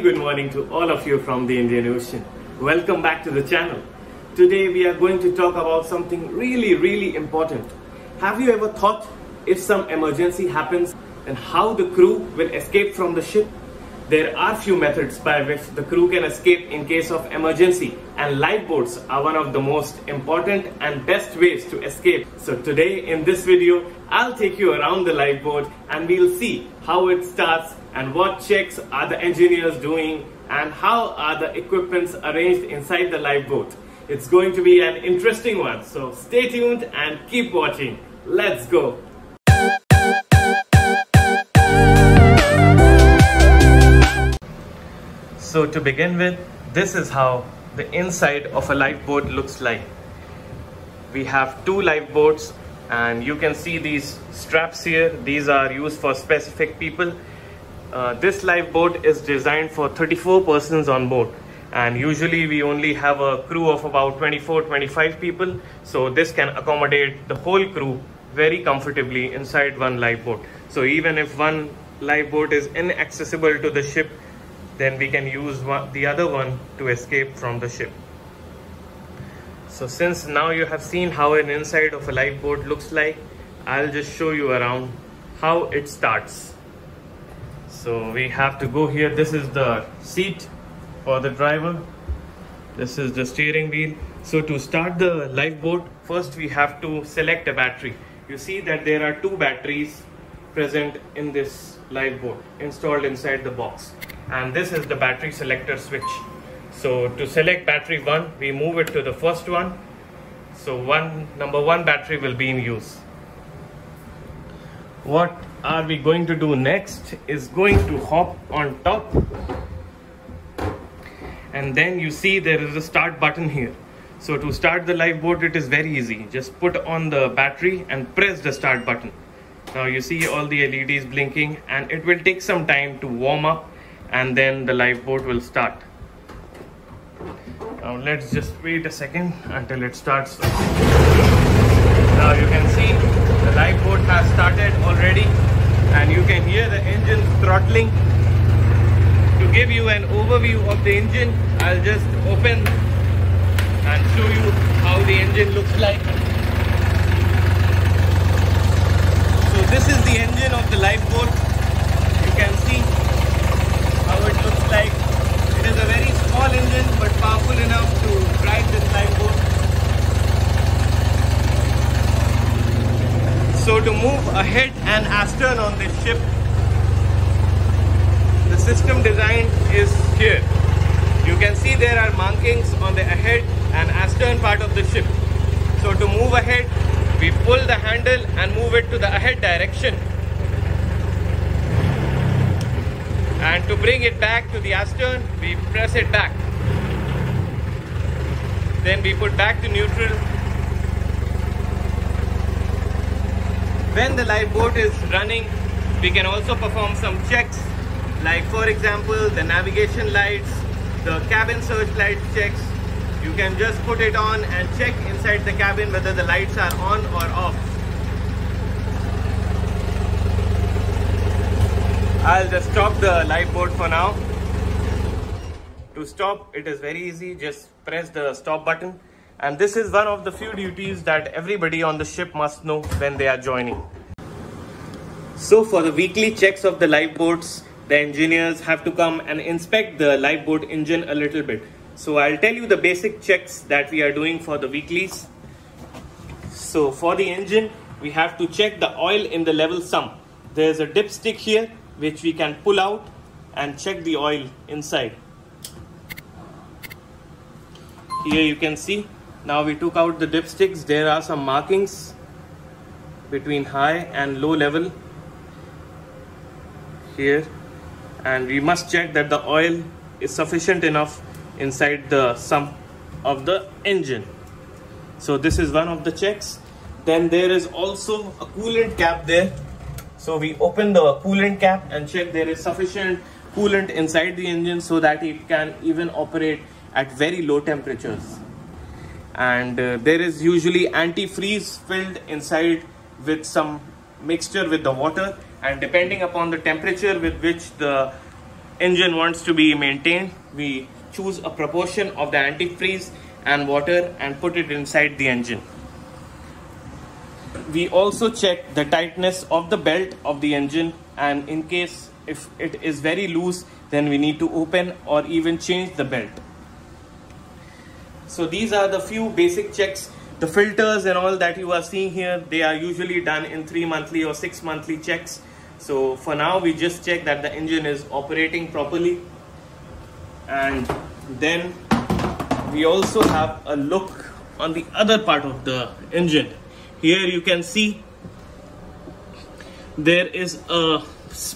good morning to all of you from the Indian Ocean. Welcome back to the channel. Today we are going to talk about something really, really important. Have you ever thought if some emergency happens, and how the crew will escape from the ship? There are few methods by which the crew can escape in case of emergency and lifeboats are one of the most important and best ways to escape. So today in this video, I'll take you around the lifeboat and we'll see how it starts and what checks are the engineers doing and how are the equipments arranged inside the lifeboat. It's going to be an interesting one, so stay tuned and keep watching. Let's go! So to begin with, this is how the inside of a lifeboat looks like. We have two lifeboats and you can see these straps here. These are used for specific people. Uh, this lifeboat is designed for 34 persons on board and usually we only have a crew of about 24-25 people. So this can accommodate the whole crew very comfortably inside one lifeboat. So even if one lifeboat is inaccessible to the ship, then we can use one, the other one to escape from the ship. So since now you have seen how an inside of a lifeboat looks like, I'll just show you around how it starts. So we have to go here. This is the seat for the driver. This is the steering wheel. So to start the lifeboat, first we have to select a battery. You see that there are two batteries present in this lifeboat installed inside the box and this is the battery selector switch. So to select battery 1 we move it to the first one. So one number one battery will be in use. What are we going to do next is going to hop on top. And then you see there is a start button here. So to start the lifeboat it is very easy. Just put on the battery and press the start button. Now you see all the LEDs blinking and it will take some time to warm up and then the lifeboat will start. Now let's just wait a second until it starts. Now you can see the lifeboat has started already and you can hear the engine throttling. To give you an overview of the engine, I'll just open and show you how the engine looks like. So this is the engine of the lifeboat. You can see how it looks like. It is a very small engine but powerful enough to drive this lifeboat. So to move ahead and astern on this ship, the system design is here. You can see there are markings on the ahead and astern part of the ship. So to move ahead, we pull the handle and move it to the ahead direction. And to bring it back to the astern, we press it back. Then we put back to neutral. When the lifeboat is running, we can also perform some checks like for example the navigation lights, the cabin searchlight checks. You can just put it on and check inside the cabin whether the lights are on or off. I'll just stop the lifeboat for now. To stop, it is very easy. Just press the stop button. And this is one of the few duties that everybody on the ship must know when they are joining. So for the weekly checks of the lifeboats, the engineers have to come and inspect the lifeboat engine a little bit. So I'll tell you the basic checks that we are doing for the weeklies. So for the engine, we have to check the oil in the level sump. There's a dipstick here which we can pull out and check the oil inside. Here you can see, now we took out the dipsticks. There are some markings between high and low level here and we must check that the oil is sufficient enough inside the sump of the engine. So this is one of the checks. Then there is also a coolant cap there so we open the coolant cap and check there is sufficient coolant inside the engine so that it can even operate at very low temperatures. And uh, there is usually antifreeze filled inside with some mixture with the water and depending upon the temperature with which the engine wants to be maintained, we choose a proportion of the antifreeze and water and put it inside the engine. We also check the tightness of the belt of the engine and in case if it is very loose then we need to open or even change the belt. So these are the few basic checks. The filters and all that you are seeing here, they are usually done in three monthly or six monthly checks. So for now, we just check that the engine is operating properly. And then we also have a look on the other part of the engine. Here you can see there is a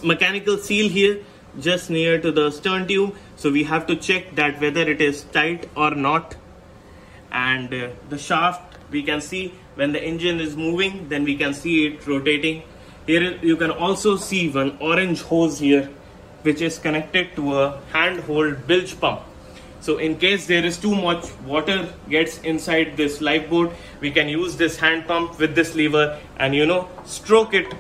mechanical seal here just near to the stern tube. So we have to check that whether it is tight or not and uh, the shaft we can see when the engine is moving then we can see it rotating. Here you can also see one orange hose here which is connected to a handhold bilge pump. So in case there is too much water gets inside this lifeboat we can use this hand pump with this lever and you know stroke it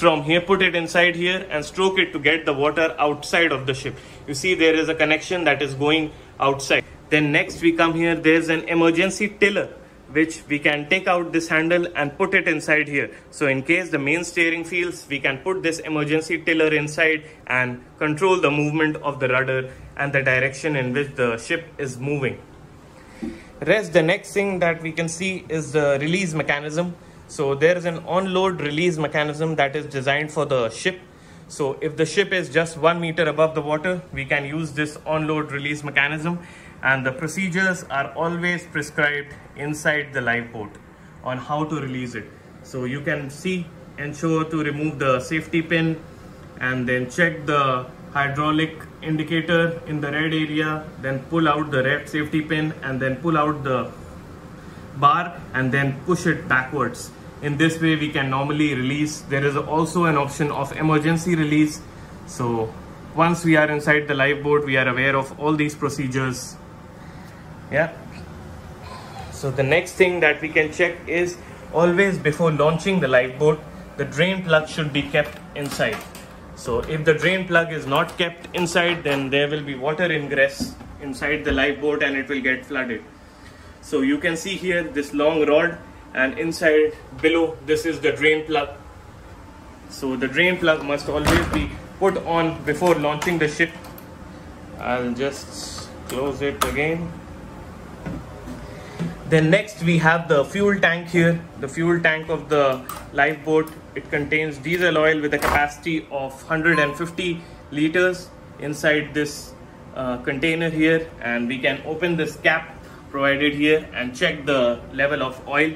from here put it inside here and stroke it to get the water outside of the ship. You see there is a connection that is going outside then next we come here, there's an emergency tiller which we can take out this handle and put it inside here. So in case the main steering fails, we can put this emergency tiller inside and control the movement of the rudder and the direction in which the ship is moving. Rest, the next thing that we can see is the release mechanism. So there is an on-load release mechanism that is designed for the ship. So if the ship is just one meter above the water, we can use this on-load release mechanism and the procedures are always prescribed inside the lifeboat on how to release it. So you can see, ensure to remove the safety pin and then check the hydraulic indicator in the red area, then pull out the red safety pin and then pull out the bar and then push it backwards. In this way we can normally release. There is also an option of emergency release. So once we are inside the lifeboat, we are aware of all these procedures yeah. So the next thing that we can check is always before launching the lifeboat the drain plug should be kept inside. So if the drain plug is not kept inside then there will be water ingress inside the lifeboat and it will get flooded. So you can see here this long rod and inside below this is the drain plug. So the drain plug must always be put on before launching the ship. I'll just close it again then next we have the fuel tank here, the fuel tank of the lifeboat. It contains diesel oil with a capacity of 150 liters inside this uh, container here and we can open this cap provided here and check the level of oil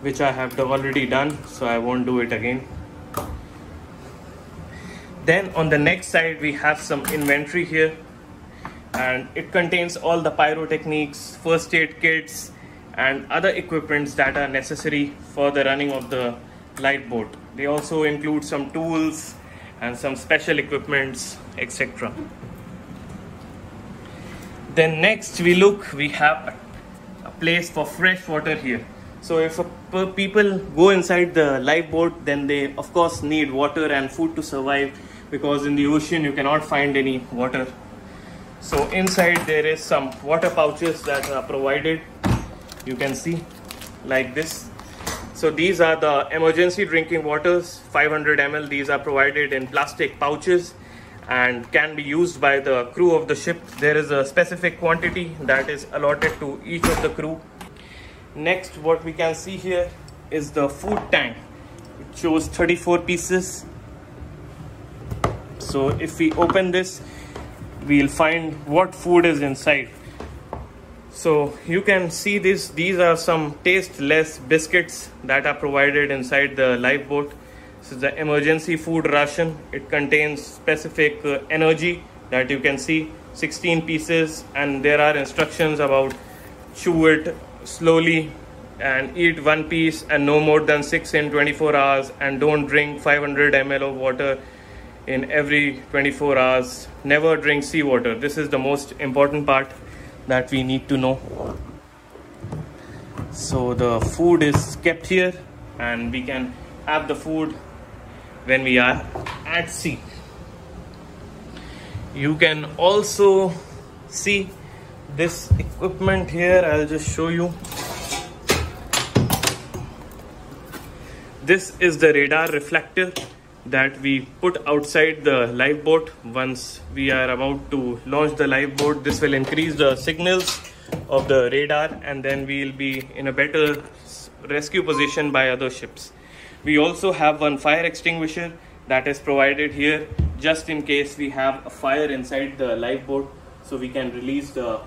which I have already done so I won't do it again. Then on the next side we have some inventory here and it contains all the pyrotechnics, first aid kits and other equipments that are necessary for the running of the lifeboat. They also include some tools and some special equipments etc. Then next we look, we have a place for fresh water here. So if people go inside the lifeboat, then they of course need water and food to survive because in the ocean you cannot find any water so inside there is some water pouches that are provided. You can see like this. So these are the emergency drinking waters. 500 ml these are provided in plastic pouches and can be used by the crew of the ship. There is a specific quantity that is allotted to each of the crew. Next what we can see here is the food tank. It shows 34 pieces. So if we open this we'll find what food is inside. So you can see this these are some tasteless biscuits that are provided inside the lifeboat this is the emergency food ration. It contains specific uh, energy that you can see 16 pieces and there are instructions about chew it slowly and eat one piece and no more than six in 24 hours and don't drink 500 ml of water in every 24 hours. Never drink seawater. This is the most important part that we need to know. So the food is kept here and we can have the food when we are at sea. you can also see this equipment here I'll just show you this is the radar reflector that we put outside the lifeboat once we are about to launch the lifeboat this will increase the signals of the radar and then we'll be in a better rescue position by other ships. We also have one fire extinguisher that is provided here just in case we have a fire inside the lifeboat so we can release the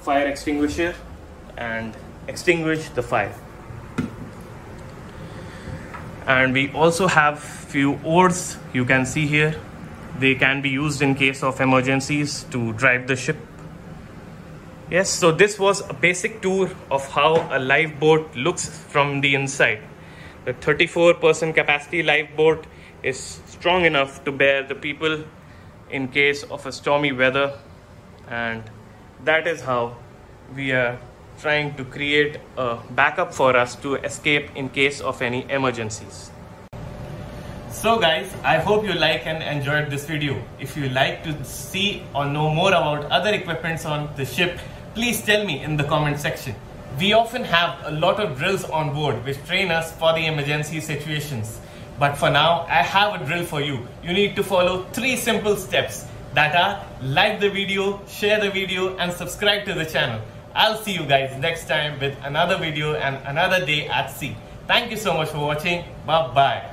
fire extinguisher and extinguish the fire and we also have few oars you can see here. They can be used in case of emergencies to drive the ship. Yes so this was a basic tour of how a lifeboat looks from the inside. The 34 person capacity lifeboat is strong enough to bear the people in case of a stormy weather. And that is how we are trying to create a backup for us to escape in case of any emergencies. So guys, I hope you like and enjoyed this video. If you like to see or know more about other equipments on the ship, please tell me in the comment section. We often have a lot of drills on board which train us for the emergency situations. But for now, I have a drill for you. You need to follow three simple steps that are like the video, share the video and subscribe to the channel. I'll see you guys next time with another video and another day at sea. Thank you so much for watching. Bye bye.